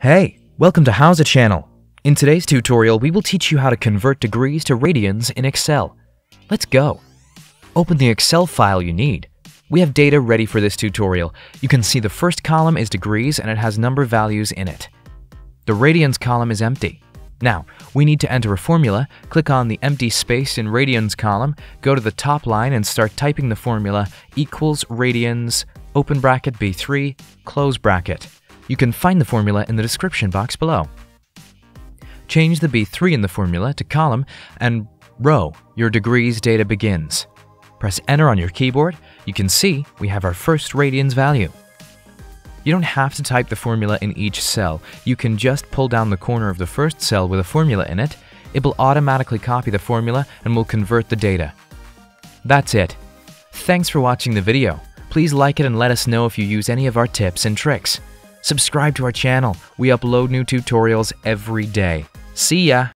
Hey, welcome to Howza channel. In today's tutorial, we will teach you how to convert degrees to radians in Excel. Let's go. Open the Excel file you need. We have data ready for this tutorial. You can see the first column is degrees and it has number values in it. The radians column is empty. Now, we need to enter a formula. Click on the empty space in radians column, go to the top line and start typing the formula equals radians, open bracket B3, close bracket. You can find the formula in the description box below. Change the B3 in the formula to column and row your degrees data begins. Press enter on your keyboard. You can see we have our first radians value. You don't have to type the formula in each cell. You can just pull down the corner of the first cell with a formula in it. It will automatically copy the formula and will convert the data. That's it. Thanks for watching the video. Please like it and let us know if you use any of our tips and tricks. Subscribe to our channel. We upload new tutorials every day. See ya!